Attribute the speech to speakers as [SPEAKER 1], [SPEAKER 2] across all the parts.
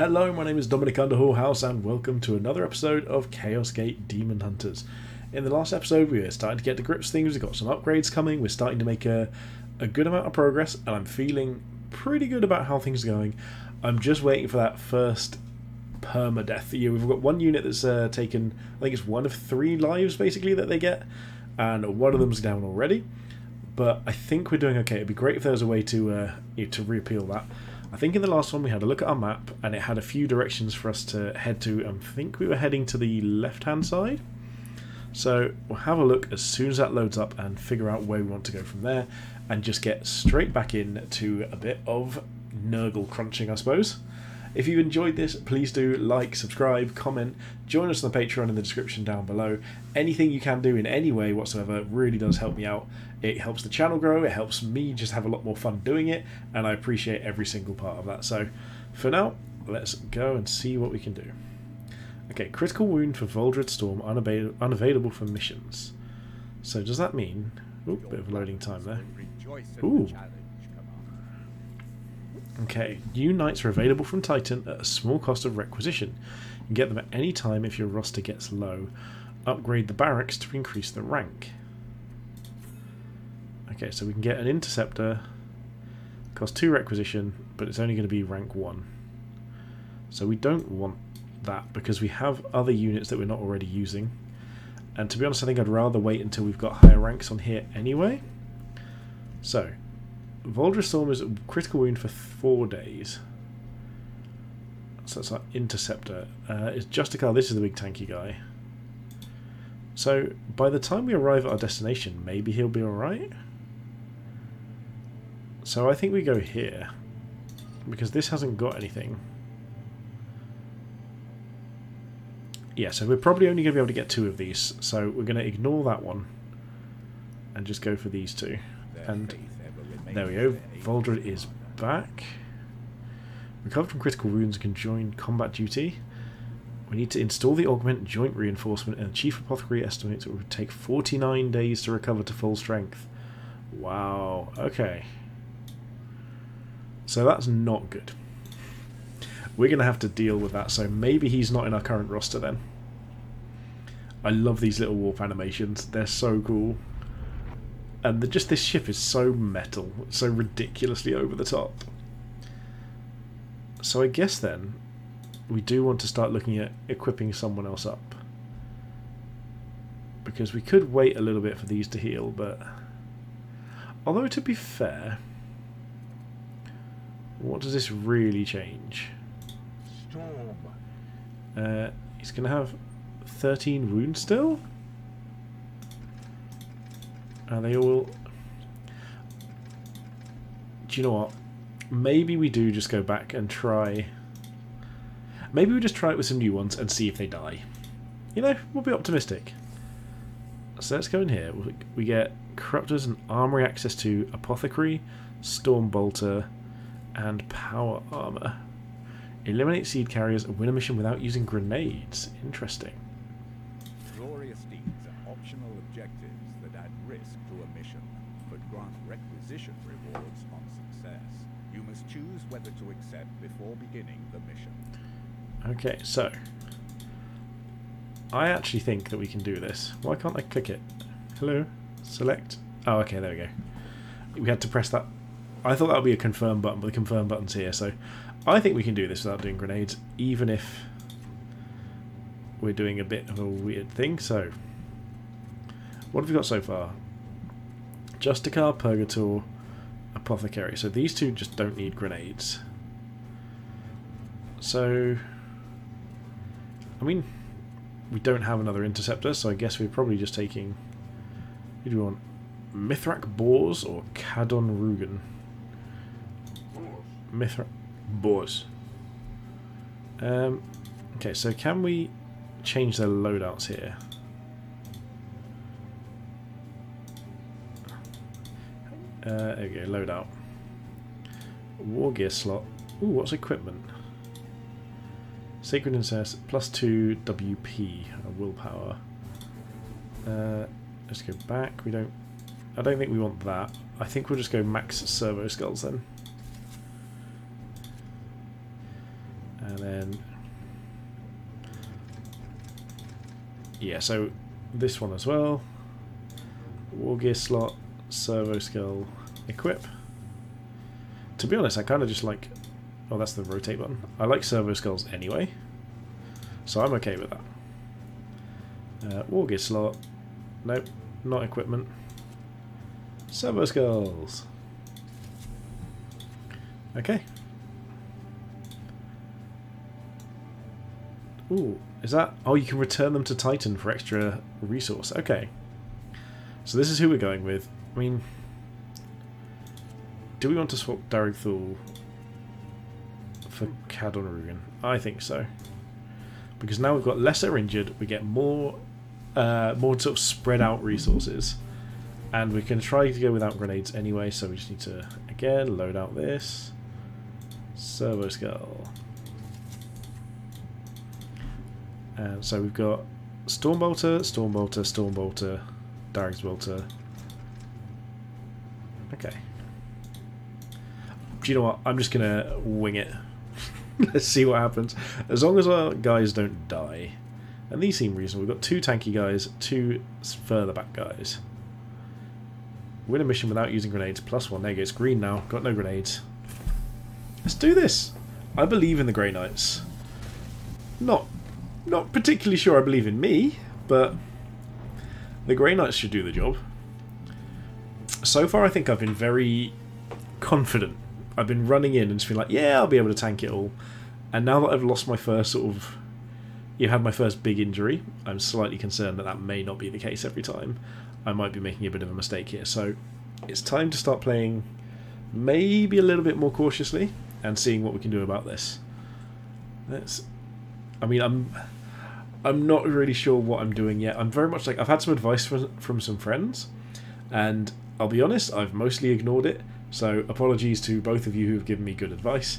[SPEAKER 1] Hello, my name is Dominic Underhallhouse, and welcome to another episode of Chaos Gate Daemonhunters. In the last episode, we were starting to get to grips things. We've got some upgrades coming. We're starting to make a, a good amount of progress, and I'm feeling pretty good about how things are going. I'm just waiting for that first permadeath. Yeah, we've got one unit that's uh, taken, I think it's one of three lives basically that they get, and one of them's down already. But I think we're doing okay. It'd be great if there was a way to uh, you know, to reappeal that. I think in the last one we had a look at our map and it had a few directions for us to head to. I think we were heading to the left hand side. So we'll have a look as soon as that loads up and figure out where we want to go from there and just get straight back in to a bit of Nurgle crunching I suppose. If you enjoyed this, please do like, subscribe, comment, join us on the Patreon in the description down below. Anything you can do in any way whatsoever really does help me out. It helps the channel grow, it helps me just have a lot more fun doing it, and I appreciate every single part of that. So, for now, let's go and see what we can do. Okay, critical wound for Voldred Storm unavail unavailable for missions. So does that mean... Ooh, bit of loading time there. Ooh. Okay, new knights are available from Titan at a small cost of requisition. You can get them at any time if your roster gets low. Upgrade the barracks to increase the rank. Okay, so we can get an interceptor. Cost 2 requisition, but it's only going to be rank 1. So we don't want that because we have other units that we're not already using. And to be honest, I think I'd rather wait until we've got higher ranks on here anyway. So, Storm is a critical wound for four days. So that's our interceptor. Uh, it's Justicar, this is the big tanky guy. So by the time we arrive at our destination, maybe he'll be alright. So I think we go here. Because this hasn't got anything. Yeah, so we're probably only going to be able to get two of these. So we're going to ignore that one. And just go for these two. And there we go. Voldred is back. Recovered from critical wounds can join combat duty. We need to install the augment joint reinforcement and the chief apothecary estimates it would take 49 days to recover to full strength. Wow, okay. So that's not good. We're going to have to deal with that, so maybe he's not in our current roster then. I love these little warp animations, they're so cool. And the, just this ship is so metal, so ridiculously over the top. So I guess then we do want to start looking at equipping someone else up. Because we could wait a little bit for these to heal, but... Although to be fair, what does this really change?
[SPEAKER 2] Storm.
[SPEAKER 1] Uh, he's going to have 13 wounds still? Are they all... Do you know what? Maybe we do just go back and try... Maybe we just try it with some new ones and see if they die. You know, we'll be optimistic. So let's go in here. We get Corruptors and Armory access to Apothecary, Storm Bolter, and Power Armor. Eliminate seed carriers and win a mission without using grenades. Interesting.
[SPEAKER 2] Glorious deeds are optional objectives that add risk to a mission, but grant requisition rewards on success. You must choose accept before beginning the mission.
[SPEAKER 1] Okay, so I actually think that we can do this. Why can't I click it? Hello? Select? Oh, okay, there we go. We had to press that. I thought that would be a confirm button, but the confirm button's here, so I think we can do this without doing grenades, even if we're doing a bit of a weird thing. So, what have we got so far? Justicar, Purgator, Apothecary. So these two just don't need grenades. So, I mean, we don't have another interceptor, so I guess we're probably just taking... Who do we want? Mithrak Boars or Cadon Rugen? Mithrak Boars. Um, okay, so can we change their loadouts here? Uh, there we go, loadout. War gear slot. Ooh, what's equipment? Sacred Incense, plus 2 WP, willpower. Uh, let's go back. We don't. I don't think we want that. I think we'll just go max servo skulls then. And then... Yeah, so this one as well. War gear slot, servo skull, equip. To be honest, I kind of just like... Oh, that's the rotate button. I like servo skulls anyway. So I'm okay with that. Uh, war gear slot. Nope, not equipment. Servo skulls. Okay. Ooh, is that... Oh, you can return them to Titan for extra resource. Okay. So this is who we're going with. I mean... Do we want to swap Darug for Cadon Rugen? I think so. Because now we've got lesser injured, we get more uh, more sort of spread out resources. And we can try to go without grenades anyway, so we just need to, again, load out this. Servo Skull. And so we've got Stormbolter, Stormbolter, Stormbolter, Darug's Bolter. Okay. Do you know what? I'm just gonna wing it. Let's see what happens. As long as our guys don't die. And these seem reasonable. We've got two tanky guys, two further back guys. Win a mission without using grenades, plus one negates. Green now, got no grenades. Let's do this. I believe in the Grey Knights. Not, not particularly sure I believe in me, but the Grey Knights should do the job. So far, I think I've been very confident. I've been running in and just been like, yeah, I'll be able to tank it all. And now that I've lost my first sort of, you had my first big injury, I'm slightly concerned that that may not be the case every time. I might be making a bit of a mistake here. So it's time to start playing maybe a little bit more cautiously and seeing what we can do about this. Let's. I mean, I'm. I'm not really sure what I'm doing yet. I'm very much like I've had some advice from from some friends, and I'll be honest, I've mostly ignored it. So apologies to both of you who have given me good advice.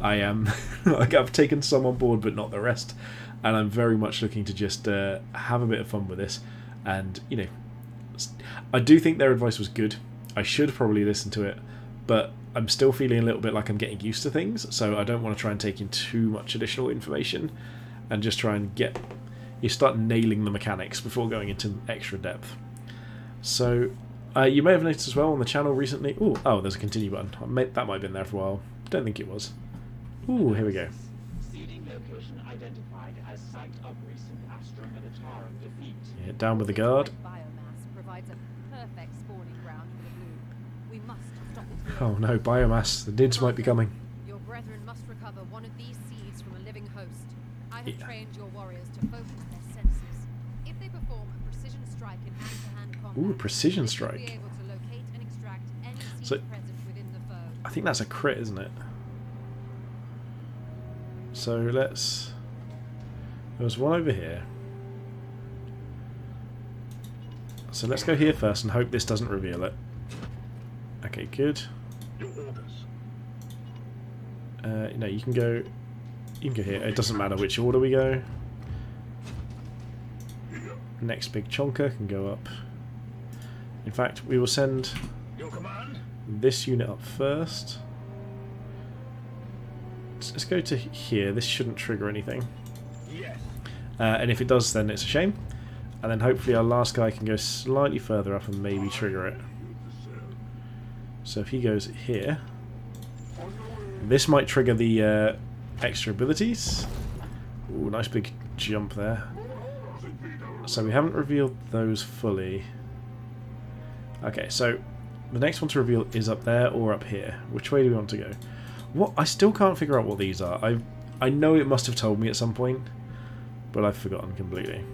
[SPEAKER 1] I am like I've taken some on board, but not the rest, and I'm very much looking to just uh, have a bit of fun with this. And you know, I do think their advice was good. I should probably listen to it, but I'm still feeling a little bit like I'm getting used to things, so I don't want to try and take in too much additional information and just try and get you start nailing the mechanics before going into extra depth. So uh, you may have noticed as well on the channel recently. Ooh, oh, there's a continue button. that might have been there for a while. Don't think it was. Ooh, here we go.
[SPEAKER 3] Seeding location identified as site of recent Astra Militarum defeat.
[SPEAKER 1] Yeah, down with the guard.
[SPEAKER 4] Biomass provides a perfect spawning ground for the Bloom. We must stop it here.
[SPEAKER 1] Oh no, biomass. The NIDS might be coming.
[SPEAKER 4] Your brethren must recover one of these seeds from a living host. I have
[SPEAKER 1] Yeah.
[SPEAKER 4] trained your warriors to focus their senses. If they perform a precision strike in hand-to-hand combat,
[SPEAKER 1] Ooh,
[SPEAKER 4] a precision
[SPEAKER 1] strike.
[SPEAKER 4] Be able to locate and extract any seed
[SPEAKER 1] So-
[SPEAKER 4] present within the foe.
[SPEAKER 1] I think that's a crit, isn't it? So let's. There was one over here. So let's go here first and hope this doesn't reveal it. Okay, good. Uh, no, you can go. You can go here. It doesn't matter which order we go. Next big chonker can go up. In fact, we will send this unit up first. Let's go to here. This shouldn't trigger anything. Uh, and if it does, then it's a shame. And then hopefully our last guy can go slightly further up and maybe trigger it. So if he goes here, this might trigger the uh, extra abilities. Ooh, nice big jump there. So we haven't revealed those fully. Okay, so the next one to reveal is up there or up here. Which way do we want to go? What I still can't figure out what these are. I I know it must have told me at some point, but I've forgotten completely.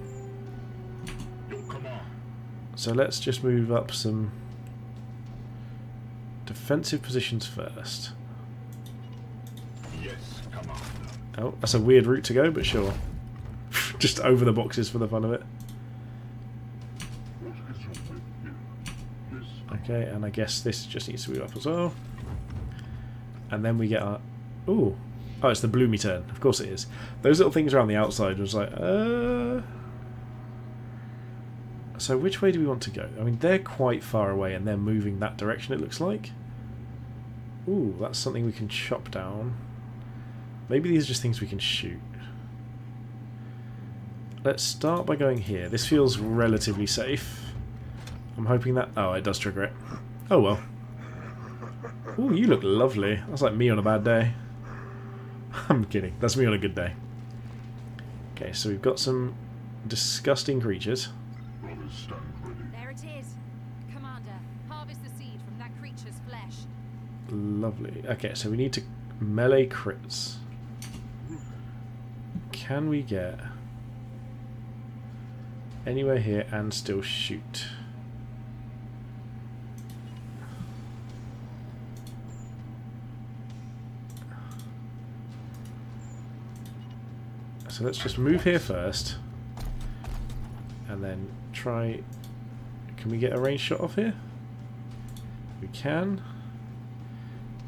[SPEAKER 1] So let's just move up some defensive positions first. Yes, come on. Oh, that's a weird route to go, but sure. just over the boxes for the fun of it. Okay, and I guess this just needs to move up as well. And then we get our... Ooh. Oh, it's the bloomy turn. Of course it is. Those little things around the outside was like, uh... So which way do we want to go? I mean, they're quite far away and they're moving that direction, it looks like. Ooh, that's something we can chop down. Maybe these are just things we can shoot. Let's start by going here. This feels relatively safe. I'm hoping that... Oh, it does trigger it. Oh well. Oh, you look lovely. That's like me on a bad day. I'm kidding. That's me on a good day. Okay, so we've got some disgusting creatures.
[SPEAKER 4] There it is. Commander, harvest the seed from that creature's flesh.
[SPEAKER 1] Lovely. Okay, so we need to melee crits. Can we get anywhere here and still shoot? So let's just move here first. And then try... Can we get a range shot off here? We can.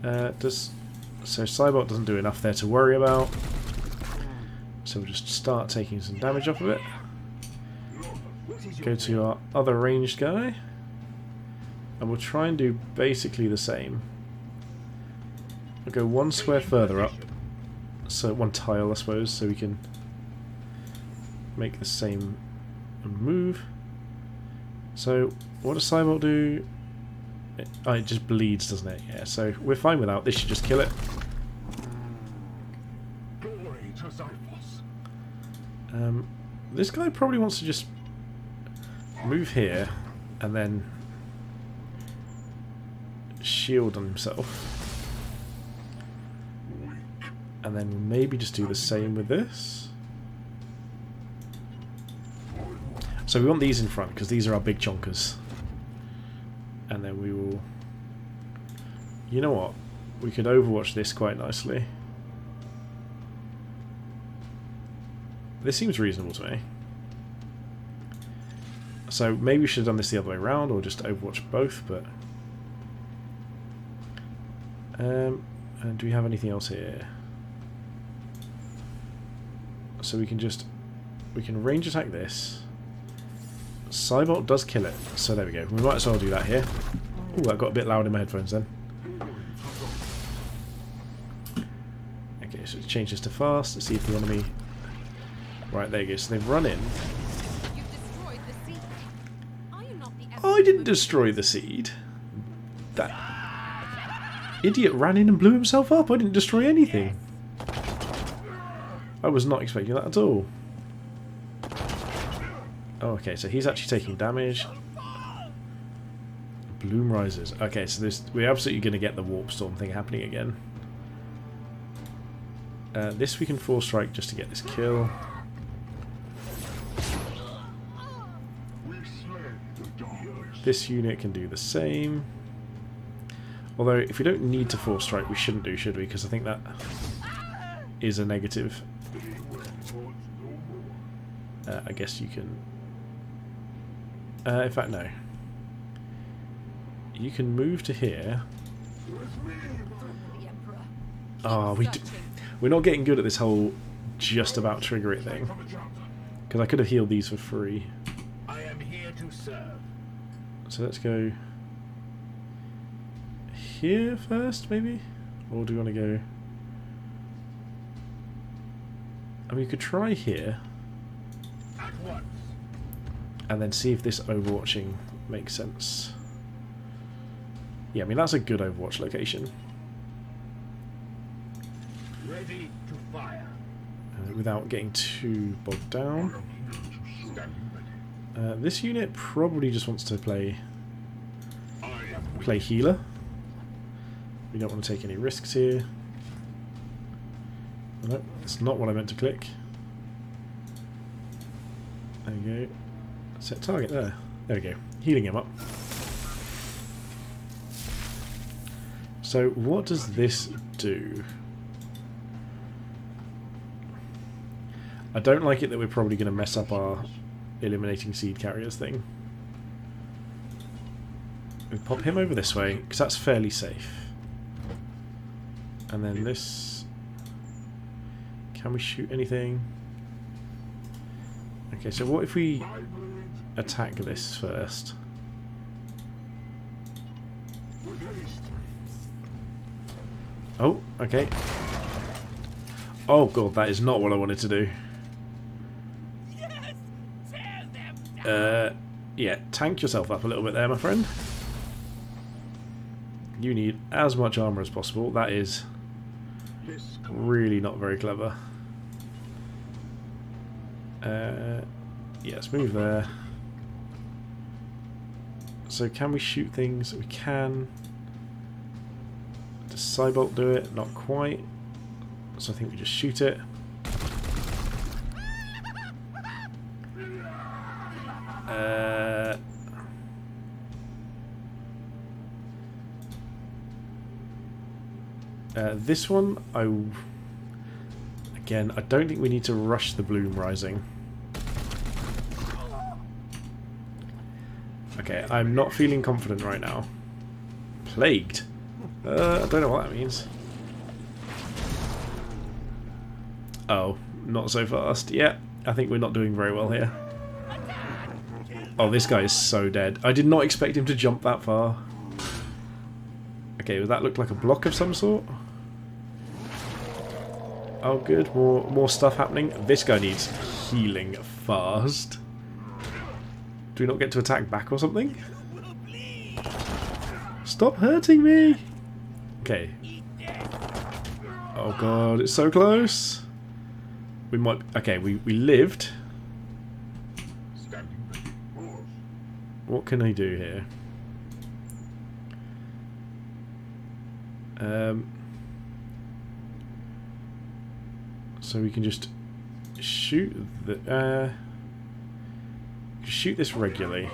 [SPEAKER 1] Uh, does so Psybolt doesn't do enough there to worry about. So we'll just start taking some damage off of it. Go to our other ranged guy. And we'll try and do basically the same. We'll go one square further up. So one tile I suppose, so we can make the same move. So what does Psybolt do? It, oh, it just bleeds, doesn't it? Yeah, so we're fine without. This should just kill it. Um, this guy probably wants to just move here and then shield on himself. And then maybe just do the same with this. So we want these in front because these are our big chonkers. And then we will... You know what? We could overwatch this quite nicely. This seems reasonable to me. So maybe we should have done this the other way around, or just overwatch both, but... Um, and do we have anything else here? So we can just... We can range attack this. Psybolt does kill it, so there we go. We might as well do that here. Oh, that got a bit loud in my headphones then. Okay, so let's change this to fast to see if the enemy... Right, there you go. So they've run in. I didn't destroy the seed. That idiot ran in and blew himself up. I didn't destroy anything. I was not expecting that at all. Oh, okay, so he's actually taking damage. Bloom rises. Okay, so this we're absolutely going to get the warp storm thing happening again. Uh, this we can force strike just to get this kill. This unit can do the same. Although, if we don't need to force strike, we shouldn't do, should we? Because I think that is a negative. Uh, I guess you can... Uh, in fact, no. You can move to here.
[SPEAKER 4] the Emperor?
[SPEAKER 1] Oh, we d we're not getting good at this whole just about trigger it thing. Because I could have healed these for free.
[SPEAKER 5] I am here to serve.
[SPEAKER 1] So let's go here first, maybe? Or do you want to go... I mean, you could try here,
[SPEAKER 5] At once.
[SPEAKER 1] And then see if this overwatching makes sense. Yeah, I mean, that's a good overwatch location.
[SPEAKER 5] Ready to fire.
[SPEAKER 1] Uh, without getting too bogged down. Uh, this unit probably just wants to play play healer. We don't want to take any risks here. No, that's not what I meant to click. There we go. Set target there. There we go. Healing him up. So what does this do? I don't like it that we're probably going to mess up our eliminating seed carriers thing. We pop him over this way, because that's fairly safe. And then this... Can we shoot anything? Okay, so what if we attack this first? Oh, okay. Oh god, that is not what I wanted to do. Uh, yeah, tank yourself up a little bit there, my friend. You need as much armour as possible. That is really not very clever. Uh, yes, move there. So can we shoot things? We can. Does Psybolt do it? Not quite. So I think we just shoot it. Uh, uh, this one, I again, I don't think we need to rush the bloom rising. Okay, I'm not feeling confident right now. Plagued? Uh, I don't know what that means. Oh, not so fast. Yeah, I think we're not doing very well here. Oh, this guy is so dead. I did not expect him to jump that far. Okay, well, that looked like a block of some sort. Oh, good. More, more stuff happening. This guy needs healing fast. Do we not get to attack back or something? Stop hurting me! Okay. Oh god, it's so close. We might... Okay, we, we lived. What can I do here? Um, so we can just shoot the uh, shoot this regularly.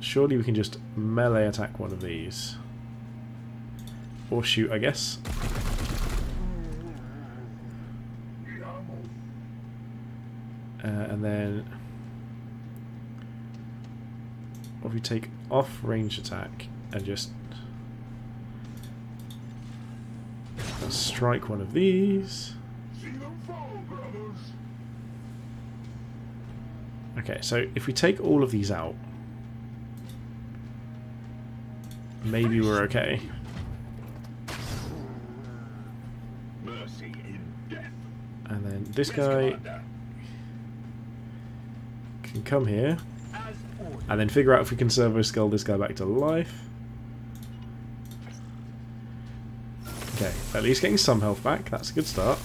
[SPEAKER 1] Surely we can just melee attack one of these. Or shoot, I guess. Uh, and then if we take off range attack and just strike one of these.
[SPEAKER 5] See them fall, brothers.
[SPEAKER 1] Okay, so if we take all of these out, maybe we're okay.
[SPEAKER 5] Mercy in death.
[SPEAKER 1] And then this guy can come here and then figure out if we can servo skull this guy back to life. Okay, at least getting some health back. That's a good start.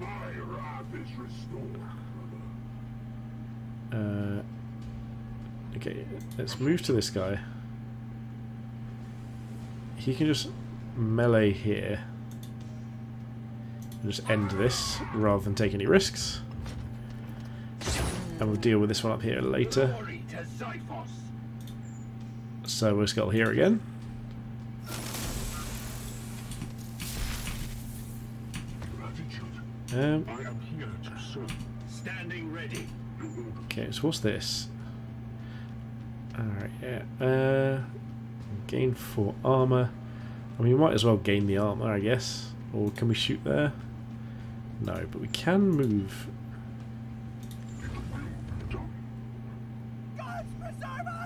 [SPEAKER 5] My wrath is restored.
[SPEAKER 1] Uh, okay, let's move to this guy. He can just melee here. And just end this rather than take any risks. And we'll deal with this one up here later.
[SPEAKER 5] Glory to Xiphos.
[SPEAKER 1] So we'll skull here again. Um,
[SPEAKER 5] I am here to serve. Standing ready.
[SPEAKER 1] okay, so what's this? Alright, yeah. Uh, gain 4 armor. I mean, we might as well gain the armor, I guess. Or can we shoot there? No, but we can move.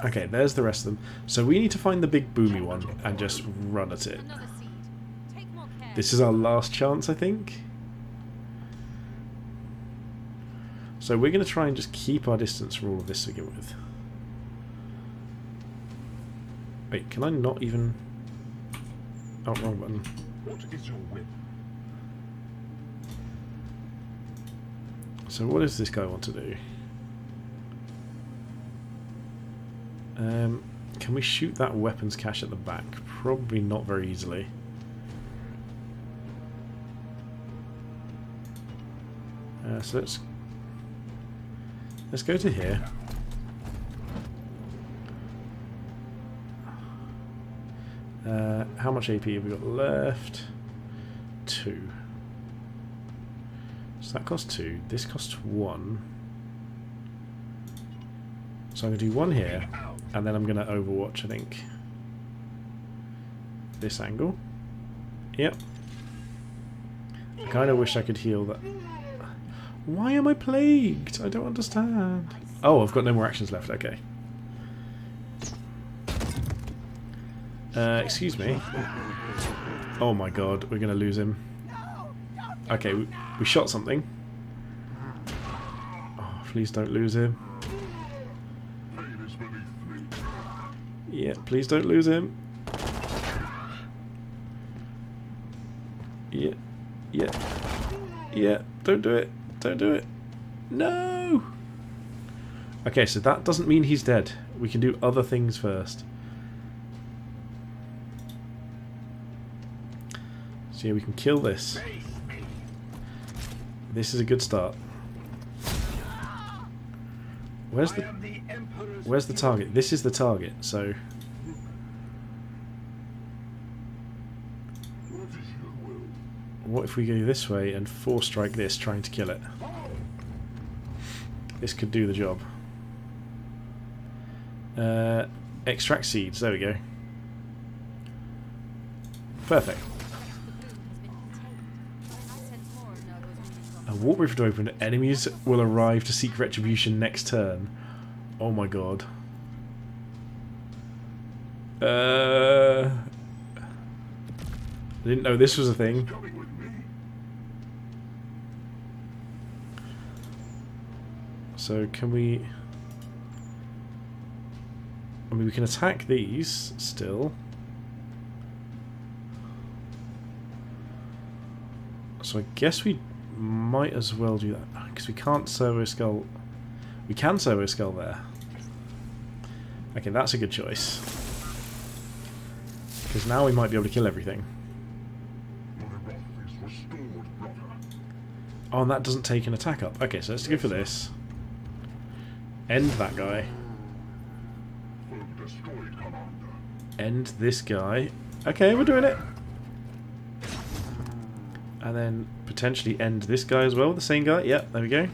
[SPEAKER 1] Okay, there's the rest of them. So we need to find the big boomy one and just run at it.
[SPEAKER 4] Another seed. Take more care.
[SPEAKER 1] This is our last chance, I think. So we're going to try and just keep our distance from all of this to begin with. Wait, can I not even... Oh, wrong button.
[SPEAKER 5] What is your will?
[SPEAKER 1] So what does this guy want to do? Um, can we shoot that weapons cache at the back? Probably not very easily. Uh, so let's let's go to here. Uh, how much AP have we got left? Two. So that costs two. This costs one. So I'm going to do one here, and then I'm going to overwatch, I think. This angle. Yep. I kind of wish I could heal that. Why am I plagued? I don't understand. Oh, I've got no more actions left. Okay. Uh, excuse me. Oh my god, we're going to lose him. Okay, we, we shot something. Oh, please don't lose him. Yeah, please don't lose him. Yeah, yeah, yeah, don't do it. Don't do it. No! Okay, so that doesn't mean he's dead. We can do other things first. So yeah, we can kill this. This is a good start. Where's the Where's the target? This is the target, so
[SPEAKER 5] What
[SPEAKER 1] if we go this way and force strike this, trying to kill it? This could do the job. Uh, extract seeds, there we go. Perfect. A warp open. Enemies will arrive to seek retribution next turn. Oh my god. Uh, I didn't know this was a thing. So can we... I mean, we can attack these still. So I guess we might as well do that. Because we can't servo skull... We can servo skull there. Okay, that's a good choice. Because now we might be able to kill everything. Oh, and that doesn't take an attack up. Okay, so let's go for this. End that guy. End this guy. Okay, we're doing it. And then potentially end this guy as well, the same guy. Yep, there we go.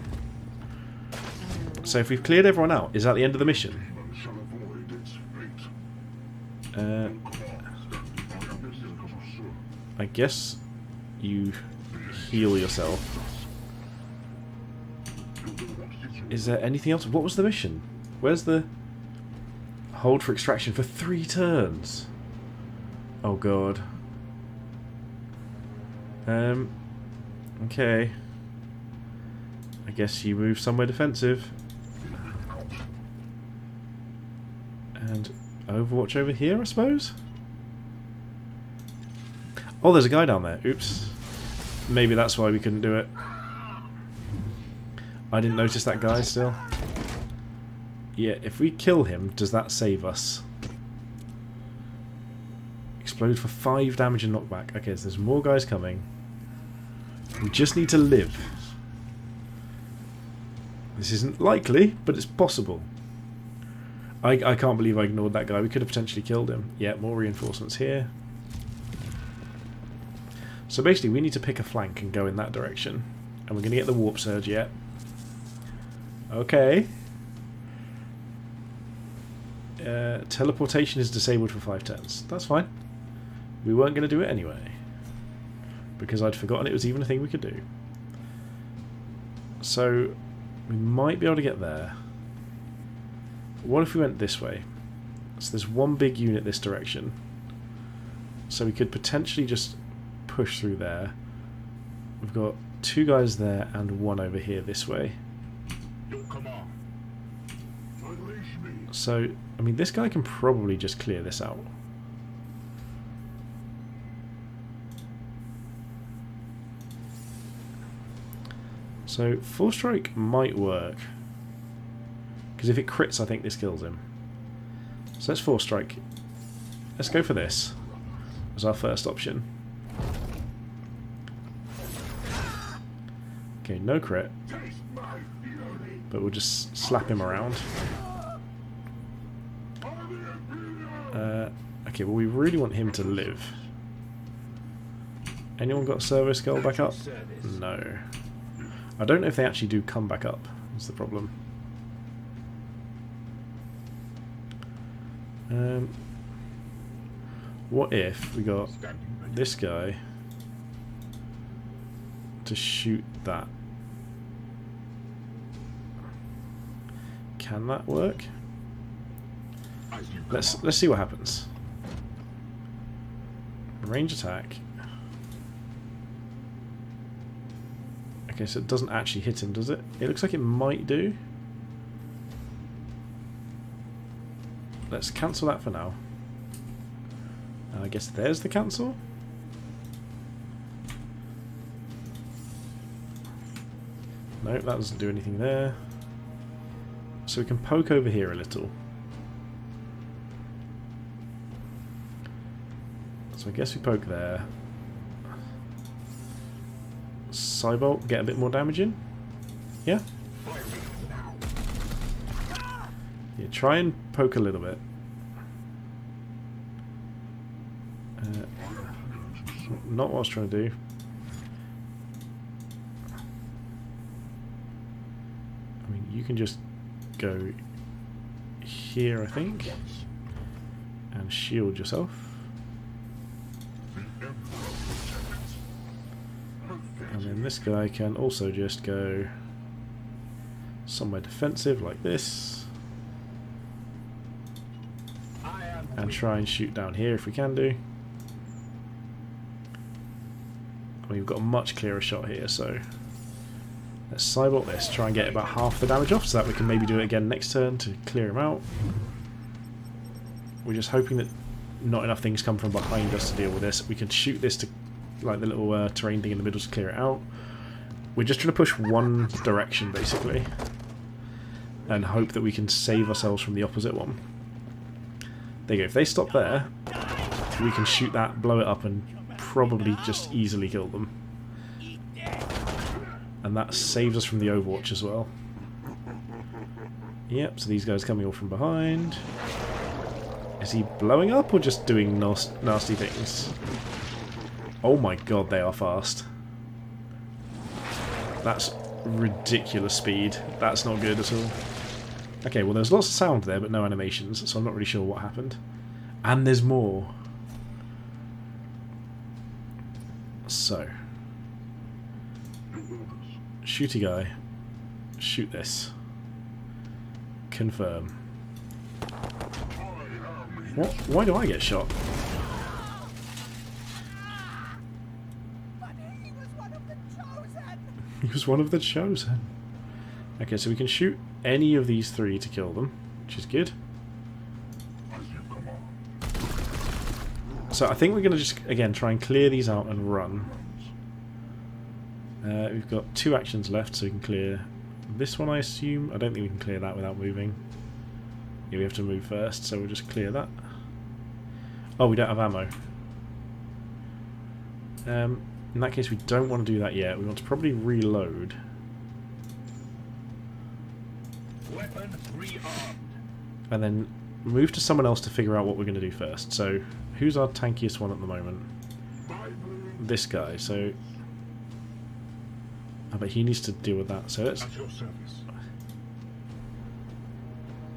[SPEAKER 1] So if we've cleared everyone out, is that the end of the mission? Uh. I guess you heal yourself. Is there anything else? What was the mission? Where's the hold for extraction for three turns? Oh god. Um. Okay. I guess you move somewhere defensive. And Overwatch over here, I suppose? Oh, there's a guy down there. Oops. Maybe that's why we couldn't do it. I didn't notice that guy still. Yeah, if we kill him, does that save us? Explode for 5 damage and knockback. Okay, so there's more guys coming. We just need to live. This isn't likely, but it's possible. I, I can't believe I ignored that guy. We could have potentially killed him. Yeah, more reinforcements here. So basically, we need to pick a flank and go in that direction. And we're going to get the warp surge yet. Okay. Uh, teleportation is disabled for 5 turns. That's fine. We weren't going to do it anyway. Because I'd forgotten it was even a thing we could do. So, we might be able to get there. What if we went this way? So there's one big unit this direction. So we could potentially just push through there. We've got two guys there and one over here this way.
[SPEAKER 5] Your command. Unleash me.
[SPEAKER 1] So, I mean, this guy can probably just clear this out. So, force strike might work. Because if it crits, I think this kills him. So let's force strike. Let's go for this as our first option. Okay, no crit, but we'll just slap him around. Uh, okay, well we really want him to live. Anyone got servo skull back up? No. I don't know if they actually do come back up. That's the problem. Um, what if we got this guy to shoot that? Can that work? Let's let's see what happens. range attack. Okay, so it doesn't actually hit him, does it? It looks like it might do. Let's cancel that for now. I guess there's the cancel. Nope, that doesn't do anything there. So we can poke over here a little. So I guess we poke there. Psybolt, get a bit more damage in? Yeah? Yeah, try and poke a little bit. Uh, not what I was trying to do. I mean, you can just go here, I think, and shield yourself. And then this guy can also just go somewhere defensive like this. And try and shoot down here if we can do. We've got a much clearer shot here, so let's psybolt this, try and get about half the damage off so that we can maybe do it again next turn to clear him out. We're just hoping that not enough things come from behind us to deal with this. We can shoot this to like the little uh, terrain thing in the middle to clear it out. We're just trying to push one direction basically and hope that we can save ourselves from the opposite one. There you go. If they stop there, we can shoot that, blow it up, and probably just easily kill them. And that saves us from the Overwatch as well. Yep, so these guys coming all from behind. Is he blowing up or just doing nasty things? Oh my god, they are fast. That's ridiculous speed. That's not good at all. Okay, well there's lots of sound there, but no animations, so I'm not really sure what happened. And there's more. So. Shoot a guy. Shoot this. Confirm. What? Why do I get shot? He was one of the chosen. Okay, so we can shoot any of these three to kill them, which is good. So I think we're going to just, again, try and clear these out and run. Uh, we've got two actions left, so we can clear this one, I assume. I don't think we can clear that without moving. Yeah, we have to move first, so we'll just clear that. Oh, we don't have ammo. Um, in that case, we don't want to do that yet. We want to probably reload.
[SPEAKER 5] Weapon rearmed.
[SPEAKER 1] And then move to someone else to figure out what we're going to do first. So, who's our tankiest one at the moment? This guy. So, I bet he needs to deal with that. So let's.
[SPEAKER 5] At your service.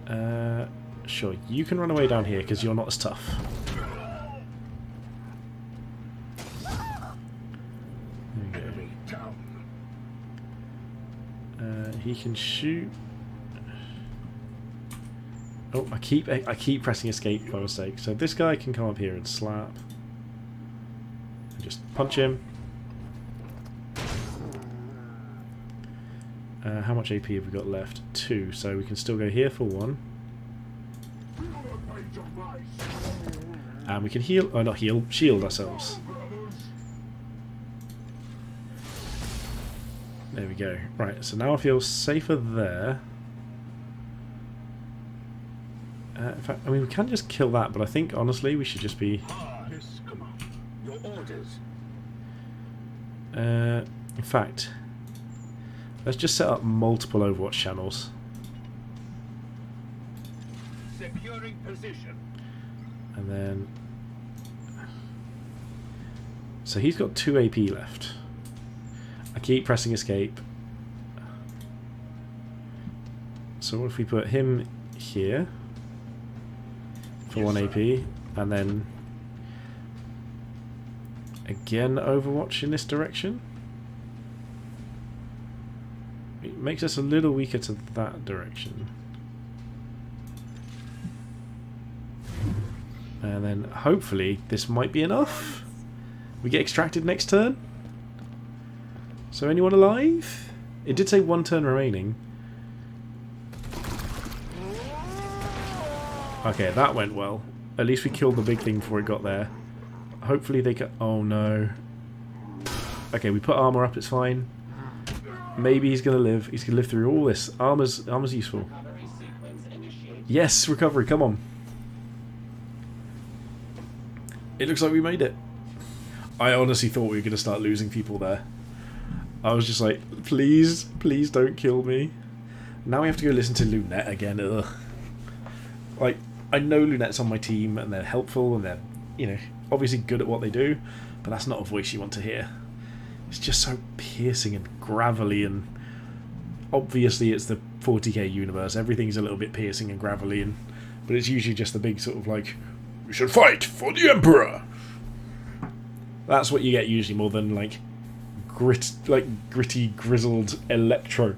[SPEAKER 1] Uh, sure, you can run away down here because you're not as tough. There we
[SPEAKER 5] Enemy down.
[SPEAKER 1] go. Uh, he can shoot. Oh, I keep I keep pressing escape by mistake. So this guy can come up here and slap. And just punch him. Uh, how much AP have we got left? Two, so we can still go here for one. And we can heal, or not heal, shield ourselves. There we go. Right, so now I feel safer there. Uh, in fact, I mean, we can just kill that, but I think, honestly, we should just be...
[SPEAKER 5] Yes, command. Your orders.
[SPEAKER 1] Uh, in fact, let's just set up multiple Overwatch channels.
[SPEAKER 5] Securing position.
[SPEAKER 1] And then... So he's got 2 AP left. I keep pressing escape. So what if we put him here for 1 AP and then again Overwatch in this direction? It makes us a little weaker to that direction. And then hopefully this might be enough. We get extracted next turn? So anyone alive? It did say one turn remaining. Okay, that went well. At least we killed the big thing before it got there. Hopefully they can... Oh no. Okay, we put armor up, it's fine. Maybe he's going to live. He's going to live through all this. Armor's, armor's useful. Yes, recovery, come on. It looks like we made it. I honestly thought we were going to start losing people there. I was just like, please, please don't kill me. Now we have to go listen to Lunette again. Ugh. Like, I know Lunette's on my team and they're helpful and they're, you know, obviously good at what they do, but that's not a voice you want to hear. It's just so piercing and gravelly and obviously it's the 40k universe. Everything's a little bit piercing and gravelly, and but it's usually just the big sort of like, we should fight for the emperor. That's what you get usually more than like grit, like gritty, grizzled electro,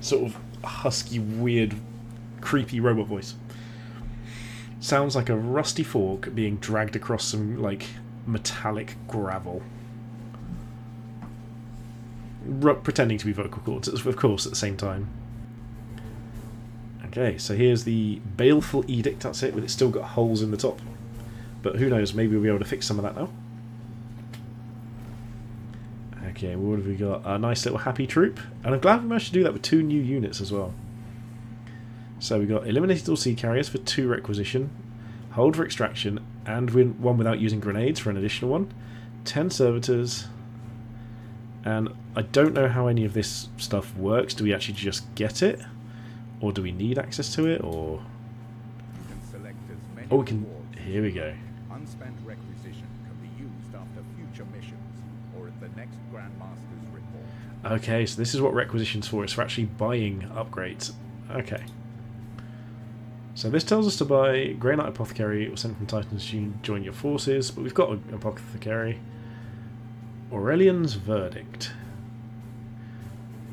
[SPEAKER 1] sort of husky, weird, creepy robot voice. Sounds like a rusty fork being dragged across some like metallic gravel. Ru- pretending to be vocal cords, of course, at the same time. Okay, so here's the baleful edict. That's it, but it's still got holes in the top. But who knows? Maybe we'll be able to fix some of that now. Okay, what have we got? A nice little happy troop, and I'm glad we managed to do that with two new units as well. So we got eliminated all sea carriers for two requisition, hold for extraction, and win one without using grenades for an additional one. Ten servitors, and I don't know how any of this stuff works. Do we actually just get it? Or do we need access to it? Or
[SPEAKER 2] can select as many
[SPEAKER 1] Oh, we can... Here we go.
[SPEAKER 2] Unspent requisition can be used after future missions or at the next Grandmaster's report.
[SPEAKER 1] Okay, so this is what requisition's for. It's for actually buying upgrades. Okay. So this tells us to buy Grey Knight Apothecary or sent from Titans to join your forces, but we've got an Apothecary. Aurelian's Verdict.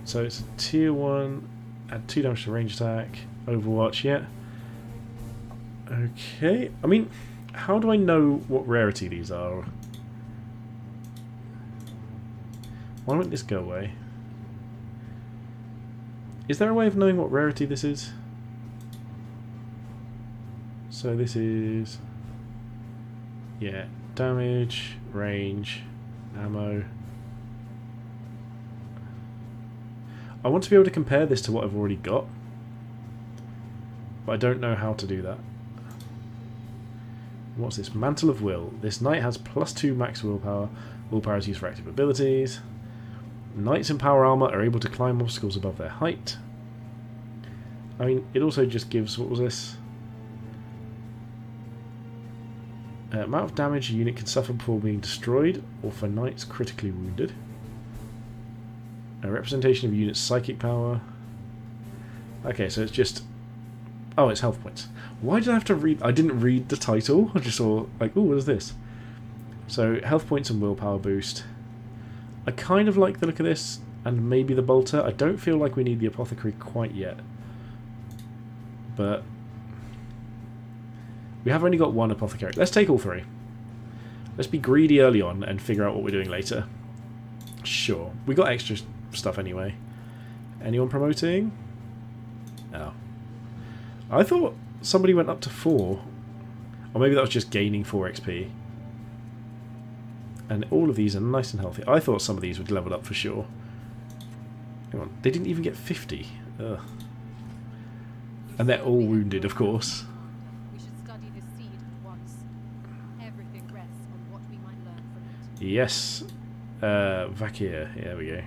[SPEAKER 1] So it's a tier 1, add 2 damage to range attack, Overwatch, yeah. Okay, I mean, how do I know what rarity these are? Why won't this go away? Is there a way of knowing what rarity this is? So this is... Yeah, damage, range, ammo. I want to be able to compare this to what I've already got. But I don't know how to do that. What's this? Mantle of Will. This knight has plus 2 max willpower. Willpower is used for active abilities. Knights in power armor are able to climb obstacles above their height. I mean, it also just gives... What was this? Uh, amount of damage a unit can suffer before being destroyed, or for knights critically wounded. A representation of a unit's psychic power. Okay, so it's just... Oh, it's health points. Why did I have to read... I didn't read the title. I just saw, like, oh, what is this? So, health points and willpower boost. I kind of like the look of this, and maybe the bolter. I don't feel like we need the apothecary quite yet. But... We have only got one apothecary. Let's take all three. Let's be greedy early on and figure out what we're doing later. Sure. We got extra stuff anyway. Anyone promoting? No. I thought somebody went up to 4. Or maybe that was just gaining 4 XP. And all of these are nice and healthy. I thought some of these would level up for sure. Hang on. They didn't even get 50. Ugh. And they're all wounded, of course.
[SPEAKER 4] We should study this seed at once. Everything rests on what we might learn from it.
[SPEAKER 1] Yes. Uh, Vakir. There we go.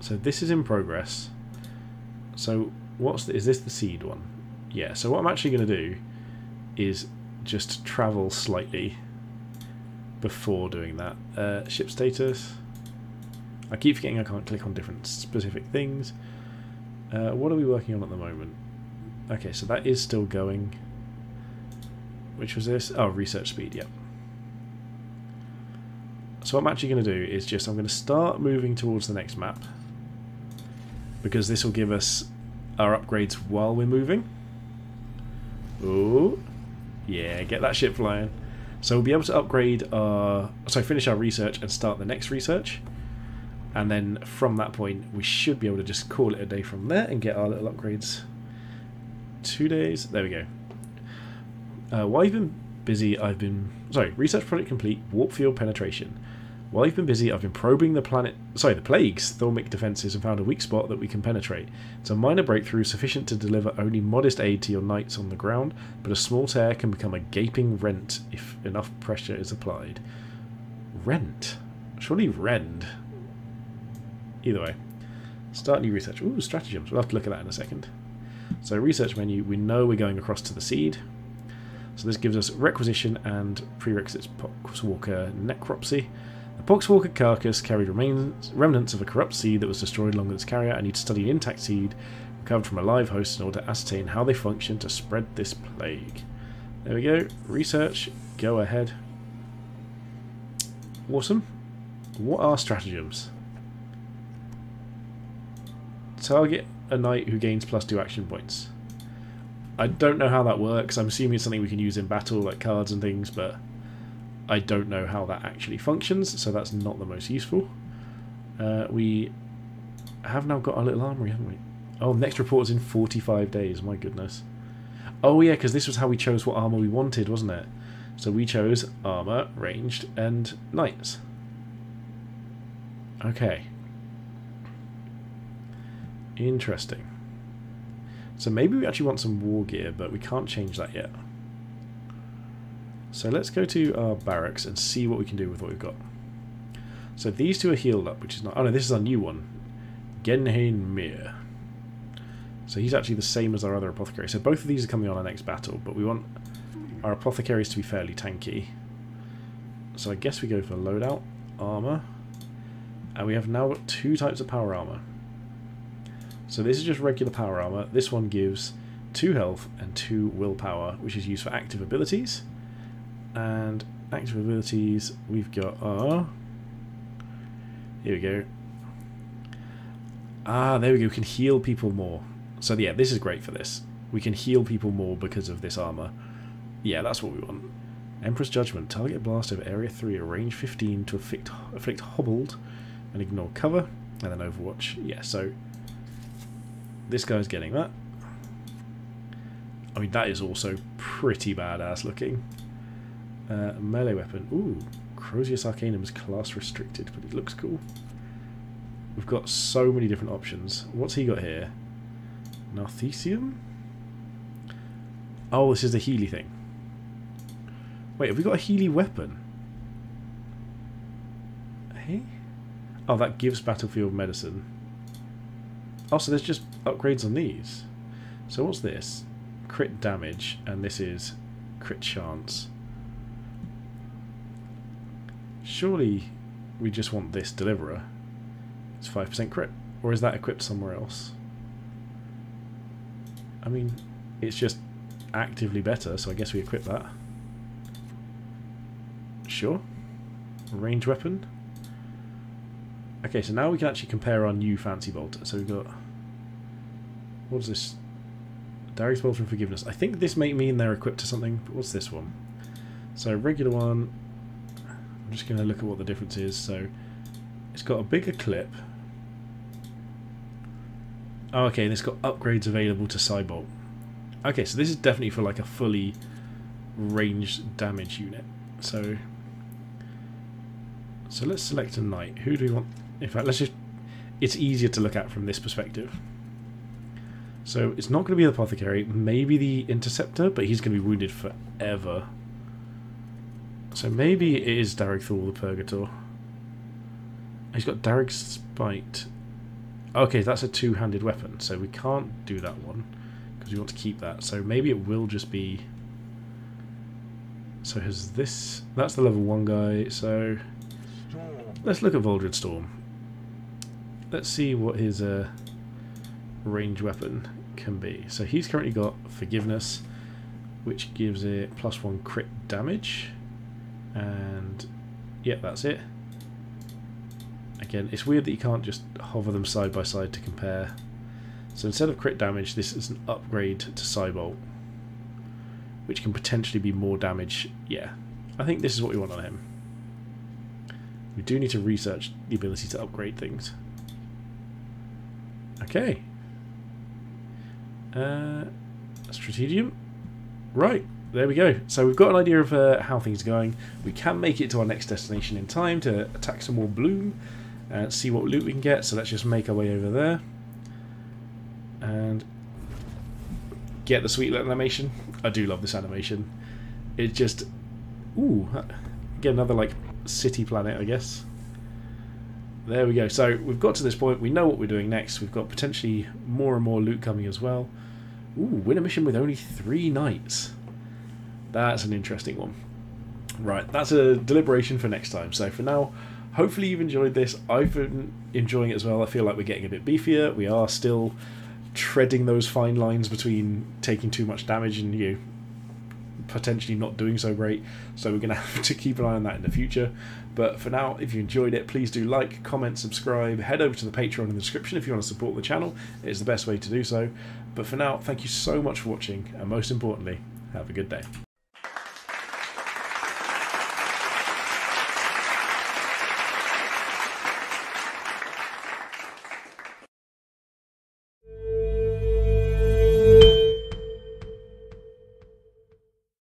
[SPEAKER 1] So this is in progress. So what's the, is this the seed one? Yeah. So what I'm actually going to do is just travel slightly before doing that. Uh, ship status. I keep forgetting I can't click on different specific things. Uh, what are we working on at the moment? Okay, so that is still going. Which was this? Oh, research speed, yep. So what I'm actually going to do is just, I'm going to start moving towards the next map. Because this will give us our upgrades while we're moving. Ooh. Yeah, get that ship flying. So we'll be able to upgrade our, sorry, finish our research and start the next research. And then from that point, we should be able to just call it a day from there and get our little upgrades. Two days, there we go. Uh, while you've been busy, I've been, sorry, research project complete, warp field penetration. While you've been busy, I've been probing the planet, sorry, the plague's thermic defenses and found a weak spot that we can penetrate. It's a minor breakthrough sufficient to deliver only modest aid to your knights on the ground, but a small tear can become a gaping rent if enough pressure is applied. Rent? Surely rend. Either way. Start new research. Ooh, stratagems. We'll have to look at that in a second. So research menu, we know we're going across to the seed. So this gives us requisition and prerequisites Poxwalker necropsy. The Poxwalker carcass carried remains, remnants of a corrupt seed that was destroyed along with its carrier. I need to study an intact seed recovered from a live host in order to ascertain how they function to spread this plague. There we go. Research. Go ahead. Awesome. What are stratagems? Target a knight who gains plus two action points. I don't know how that works. I'm assuming it's something we can use in battle, like cards and things, but I don't know how that actually functions, so that's not the most useful. Uh, we have now got our little armory, haven't we? Oh, next report is in 45 days, my goodness. Oh yeah, because this was how we chose what armour we wanted, wasn't it? So we chose armour, ranged, and knights. Okay. Interesting. So maybe we actually want some war gear, but we can't change that yet. So let's go to our barracks and see what we can do with what we've got. So these two are healed up, which is not... Oh no, this is our new one. Genhain Mir. So he's actually the same as our other apothecary. So both of these are coming on our next battle, but we want our apothecaries to be fairly tanky. So I guess we go for loadout, armor, and we have now got two types of power armor. So this is just regular power armor. This one gives 2 health and 2 willpower, which is used for active abilities. And active abilities, we've got our... Here we go. Ah, there we go. We can heal people more. So yeah, this is great for this. We can heal people more because of this armor. Yeah, that's what we want. Emperor's Judgment. Target blast over area 3 at range 15 to afflict, afflict hobbled and ignore cover. And then Overwatch. Yeah, so this guy's getting that. I mean, that is also pretty badass looking. Uh, melee weapon. Ooh, Crozius Arcanum is class restricted, but it looks cool. We've got so many different options. What's he got here? Narthesium? Oh, this is the Healy thing. Wait, have we got a Healy weapon? Hey? Oh, that gives battlefield medicine. Oh, so there's just upgrades on these. So what's this? Crit damage, and this is crit chance. Surely we just want this deliverer. It's 5% crit. Or is that equipped somewhere else? I mean, it's just actively better, so I guess we equip that. Sure. Range weapon. Okay, so now we can actually compare our new fancy bolter. So we've got... What is this? Darius Bolt from Forgiveness. I think this may mean they're equipped to something, but what's this one? So regular one... Just going to look at what the difference is. So it's got a bigger clip. Oh, okay, and it's got upgrades available to Psybolt. Okay, so this is definitely for like a fully ranged damage unit. So, so let's select a knight. Who do we want? In fact, let's just... It's easier to look at from this perspective. So it's not going to be the Apothecary, maybe the Interceptor, but he's going to be wounded forever. So maybe it is Darig Thul the Purgator. He's got Darig's Spite. Okay, that's a two-handed weapon, so we can't do that one because we want to keep that. So maybe it will just be... So has this... That's the level 1 guy, so... Let's look at Voldred Storm. Let's see what his uh, range weapon can be. So he's currently got Forgiveness, which gives it plus 1 crit damage. And... Yep, that's it. Again, it's weird that you can't just hover them side by side to compare. So instead of crit damage, this is an upgrade to Psybolt, which can potentially be more damage. Yeah, I think this is what we want on him. We do need to research the ability to upgrade things. Okay. Uh, Strategium. Right, there we go. So we've got an idea of uh, how things are going. We can make it to our next destination in time to attack some more bloom and see what loot we can get. So let's just make our way over there. And get the sweet little animation. I do love this animation. It just... Ooh, get another like city planet, I guess. There we go. So we've got to this point. We know what we're doing next. We've got potentially more and more loot coming as well. Ooh, win a mission with only three knights. That's an interesting one. Right, that's a deliberation for next time. So for now, hopefully you've enjoyed this. I've been enjoying it as well. I feel like we're getting a bit beefier. We are still treading those fine lines between taking too much damage and you potentially not doing so great. So we're going to have to keep an eye on that in the future. But for now, if you enjoyed it, please do like, comment, subscribe. Head over to the Patreon in the description if you want to support the channel. It is the best way to do so. But for now, thank you so much for watching, and most importantly, have a good day.